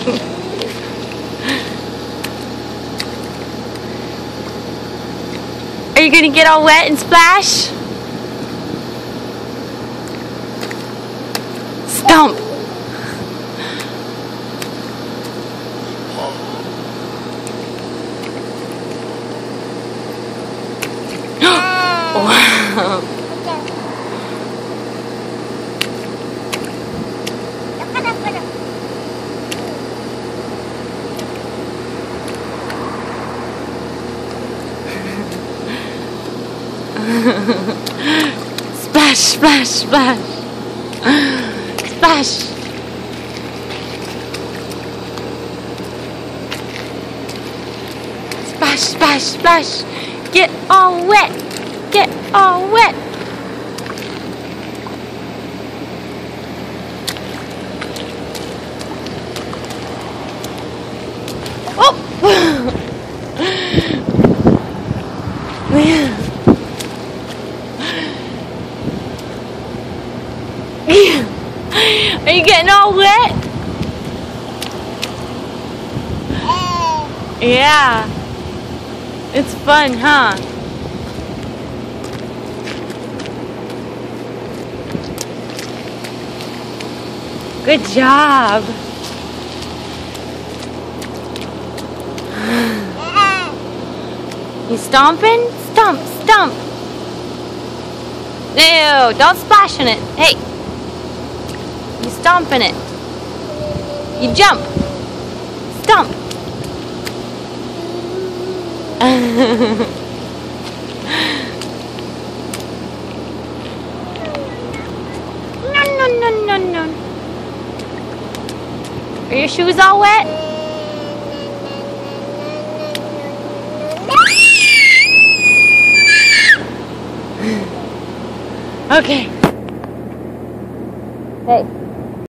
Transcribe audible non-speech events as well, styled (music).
(laughs) Are you gonna get all wet and splash? Stomp! Splash, splash, splash. Splash. Splash, splash, splash. Get all wet. Get all wet. Oh! (laughs) Man. (laughs) Are you getting all wet? Yeah. It's fun, huh? Good job. You stomping? Stomp, stomp. No, don't splash in it. Hey. You stomp in it. You jump. Stomp. no, no, no, no, no. Are your shoes all wet? (laughs) okay. Hey.